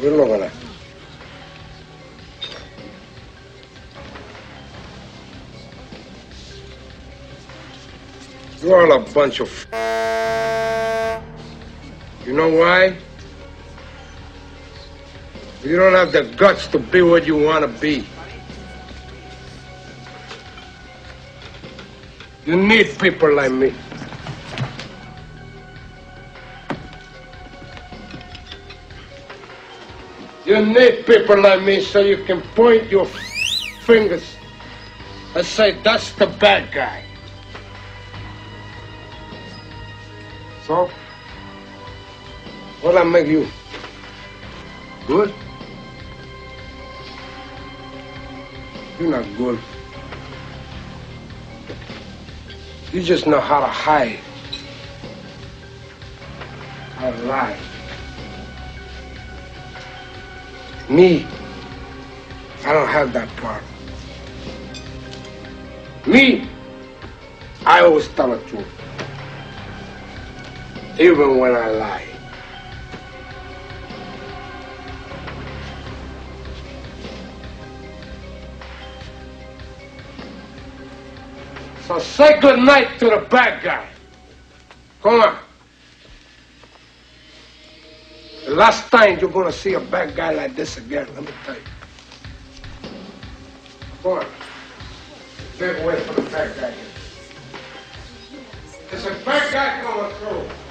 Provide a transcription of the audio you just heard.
We're. You're all a bunch of. You know why? You don't have the guts to be what you want to be. You need people like me. You need people like me so you can point your fingers and say, that's the bad guy. So, what'll I make you? Good? You're not good. You just know how to hide. How to lie. Me, I don't have that part. Me, I always tell the truth. Even when I lie. So say good night to the bad guy. Come on. Last time you're gonna see a bad guy like this again, let me tell you. Come on. Stay away from the bad guy. There's a bad guy coming through.